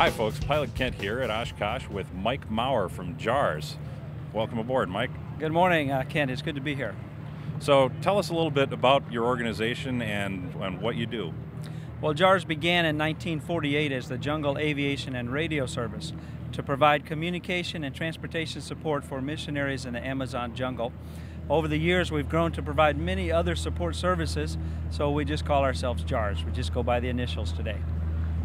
Hi, folks. Pilot Kent here at Oshkosh with Mike Maurer from JAARS. Welcome aboard, Mike. Good morning, uh, Kent. It's good to be here. So, tell us a little bit about your organization and, and what you do. Well, JAARS began in 1948 as the Jungle Aviation and Radio Service to provide communication and transportation support for missionaries in the Amazon jungle. Over the years, we've grown to provide many other support services, so we just call ourselves JAARS. We just go by the initials today.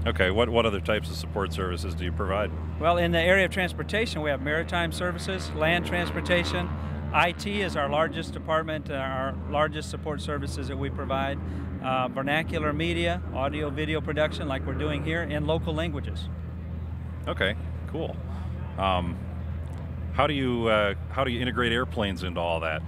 Okay, what, what other types of support services do you provide? Well, in the area of transportation, we have maritime services, land transportation. IT is our largest department, uh, our largest support services that we provide. Uh, vernacular media, audio, video production, like we're doing here, in local languages. Okay, cool. Um, how do you uh, how do you integrate airplanes into all that?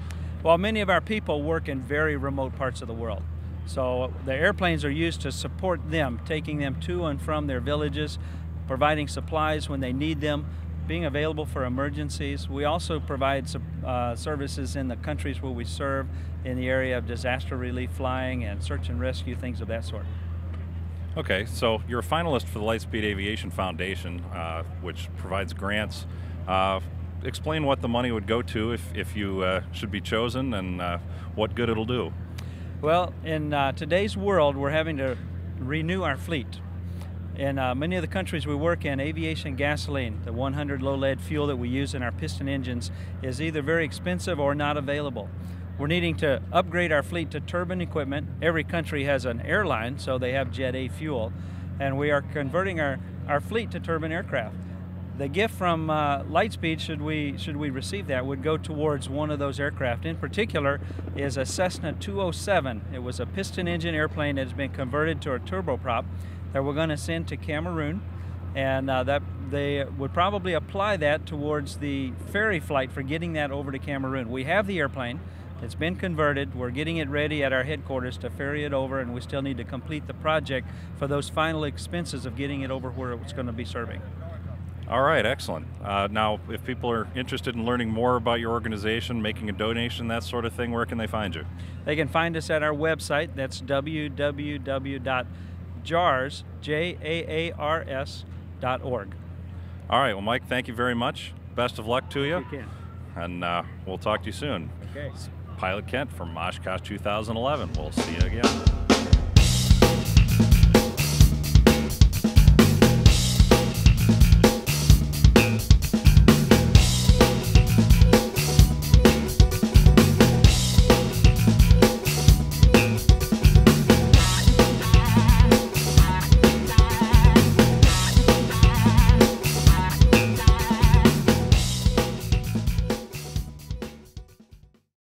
Well, many of our people work in very remote parts of the world. So the airplanes are used to support them, taking them to and from their villages, providing supplies when they need them, being available for emergencies. We also provide uh, services in the countries where we serve in the area of disaster relief flying and search and rescue, things of that sort. Okay, so you're a finalist for the Lightspeed Aviation Foundation, uh, which provides grants. Uh, explain what the money would go to if, if you uh, should be chosen and uh, what good it'll do. Well, in uh, today's world, we're having to renew our fleet. In uh, many of the countries we work in, aviation gasoline, the 100 low lead fuel that we use in our piston engines, is either very expensive or not available. We're needing to upgrade our fleet to turbine equipment. Every country has an airline, so they have Jet A fuel. And we are converting our, our fleet to turbine aircraft the gift from uh, Lightspeed, should we should we receive that, would go towards one of those aircraft. In particular, is a Cessna 207. It was a piston engine airplane that has been converted to a turboprop that we're going to send to Cameroon, and uh, that they would probably apply that towards the ferry flight for getting that over to Cameroon. We have the airplane. It's been converted. We're getting it ready at our headquarters to ferry it over, and we still need to complete the project for those final expenses of getting it over where it's going to be serving. All right, excellent. Uh, now, if people are interested in learning more about your organization, making a donation, that sort of thing, where can they find you? They can find us at our website. That's www.jaars.org. All right, well, Mike, thank you very much. Best of luck to you. You. And uh, we'll talk to you soon. Okay. Pilot Kent from Oshkosh 2011. We'll see you again.